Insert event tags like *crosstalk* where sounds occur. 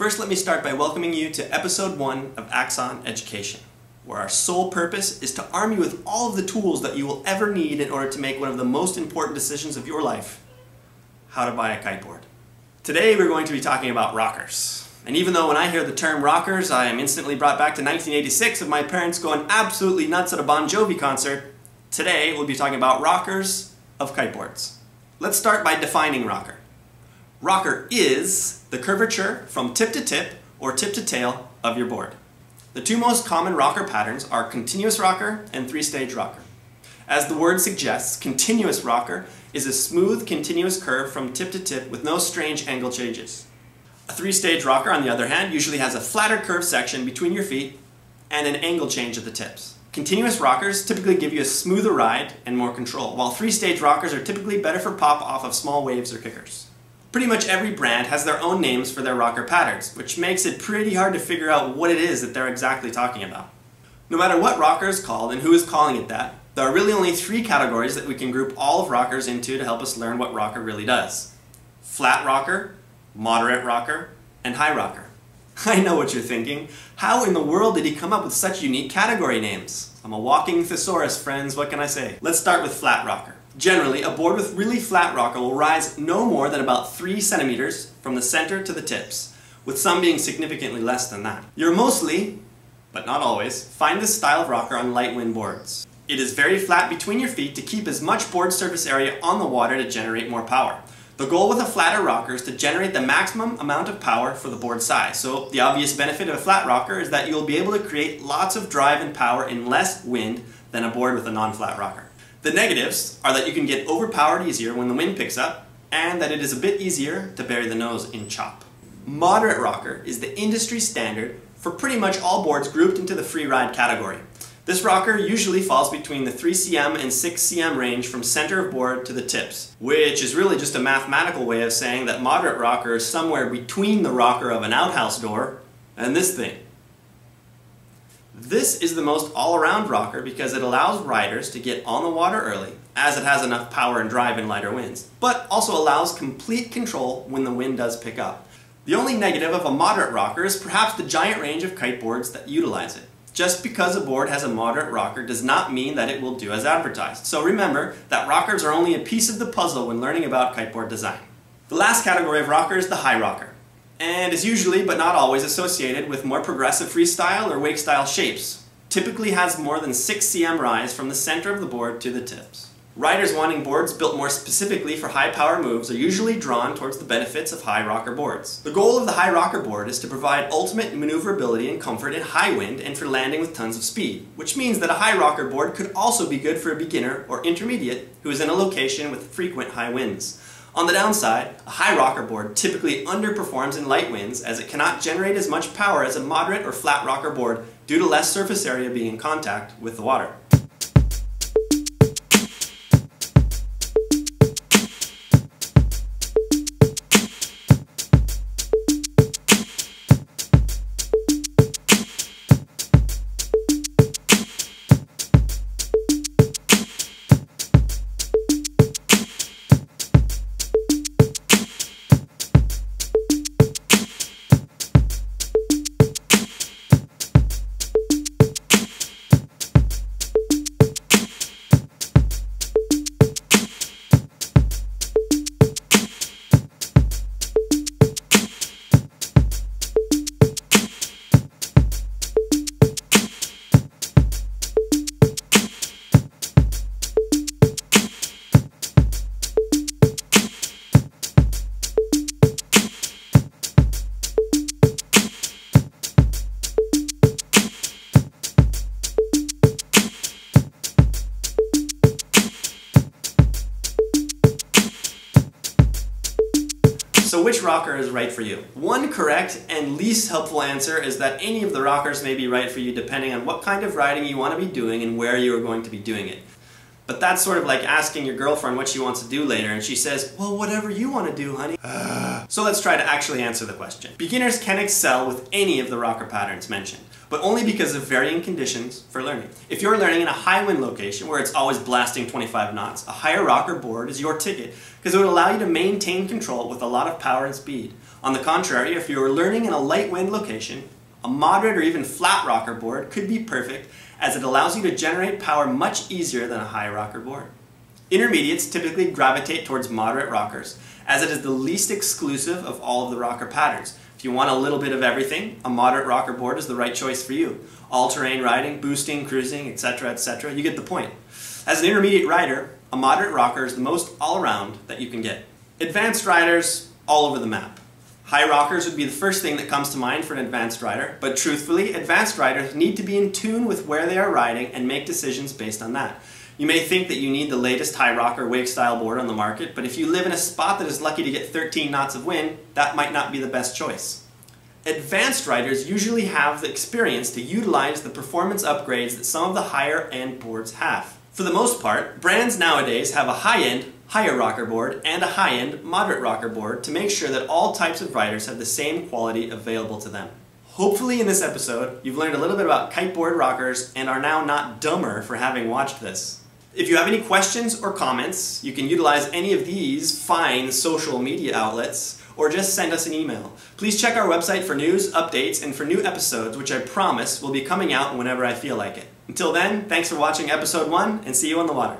First, let me start by welcoming you to episode one of Axon Education, where our sole purpose is to arm you with all of the tools that you will ever need in order to make one of the most important decisions of your life how to buy a kiteboard. Today, we're going to be talking about rockers. And even though when I hear the term rockers, I am instantly brought back to 1986 of my parents going absolutely nuts at a Bon Jovi concert, today we'll be talking about rockers of kiteboards. Let's start by defining rocker. Rocker is the curvature from tip to tip or tip to tail of your board. The two most common rocker patterns are continuous rocker and three-stage rocker. As the word suggests, continuous rocker is a smooth, continuous curve from tip to tip with no strange angle changes. A three-stage rocker, on the other hand, usually has a flatter curved section between your feet and an angle change at the tips. Continuous rockers typically give you a smoother ride and more control, while three-stage rockers are typically better for pop off of small waves or kickers. Pretty much every brand has their own names for their rocker patterns, which makes it pretty hard to figure out what it is that they're exactly talking about. No matter what rocker is called and who is calling it that, there are really only three categories that we can group all of rockers into to help us learn what rocker really does. Flat rocker, moderate rocker, and high rocker. *laughs* I know what you're thinking. How in the world did he come up with such unique category names? I'm a walking thesaurus, friends, what can I say? Let's start with flat rocker. Generally, a board with really flat rocker will rise no more than about 3 centimeters from the center to the tips, with some being significantly less than that. You'll mostly, but not always, find this style of rocker on light wind boards. It is very flat between your feet to keep as much board surface area on the water to generate more power. The goal with a flatter rocker is to generate the maximum amount of power for the board size. So the obvious benefit of a flat rocker is that you'll be able to create lots of drive and power in less wind than a board with a non-flat rocker. The negatives are that you can get overpowered easier when the wind picks up and that it is a bit easier to bury the nose in chop. Moderate rocker is the industry standard for pretty much all boards grouped into the free ride category. This rocker usually falls between the 3cm and 6cm range from center of board to the tips, which is really just a mathematical way of saying that moderate rocker is somewhere between the rocker of an outhouse door and this thing. This is the most all-around rocker because it allows riders to get on the water early, as it has enough power and drive in lighter winds, but also allows complete control when the wind does pick up. The only negative of a moderate rocker is perhaps the giant range of kiteboards that utilize it. Just because a board has a moderate rocker does not mean that it will do as advertised. So remember that rockers are only a piece of the puzzle when learning about kiteboard design. The last category of rocker is the high rocker, and is usually, but not always, associated with more progressive freestyle or wake style shapes. Typically has more than 6 cm rise from the center of the board to the tips. Riders wanting boards built more specifically for high power moves are usually drawn towards the benefits of high rocker boards. The goal of the high rocker board is to provide ultimate maneuverability and comfort in high wind and for landing with tons of speed, which means that a high rocker board could also be good for a beginner or intermediate who is in a location with frequent high winds. On the downside, a high rocker board typically underperforms in light winds as it cannot generate as much power as a moderate or flat rocker board due to less surface area being in contact with the water. So which rocker is right for you? One correct and least helpful answer is that any of the rockers may be right for you depending on what kind of riding you want to be doing and where you are going to be doing it. But that's sort of like asking your girlfriend what she wants to do later and she says, well, whatever you want to do, honey. Ah. so let's try to actually answer the question. Beginners can excel with any of the rocker patterns mentioned. But only because of varying conditions for learning. If you're learning in a high wind location where it's always blasting 25 knots, a higher rocker board is your ticket because it would allow you to maintain control with a lot of power and speed. On the contrary, if you're learning in a light wind location, a moderate or even flat rocker board could be perfect as it allows you to generate power much easier than a high rocker board. Intermediates typically gravitate towards moderate rockers, as it is the least exclusive of all of the rocker patterns. If you want a little bit of everything, a moderate rocker board is the right choice for you. All-terrain riding, boosting, cruising, etc., etc., you get the point. As an intermediate rider, a moderate rocker is the most all-around that you can get. Advanced riders, all over the map. High rockers would be the first thing that comes to mind for an advanced rider, but truthfully, advanced riders need to be in tune with where they are riding and make decisions based on that. You may think that you need the latest high rocker wake style board on the market, but if you live in a spot that is lucky to get 13 knots of wind, that might not be the best choice. Advanced riders usually have the experience to utilize the performance upgrades that some of the higher end boards have. For the most part, brands nowadays have a high-end, higher rocker board and a high-end, moderate rocker board to make sure that all types of riders have the same quality available to them. Hopefully in this episode, you've learned a little bit about kiteboard rockers and are now not dumber for having watched this. If you have any questions or comments, you can utilize any of these fine social media outlets or just send us an email. Please check our website for news, updates, and for new episodes, which I promise will be coming out whenever I feel like it. Until then, thanks for watching episode one and see you on the water.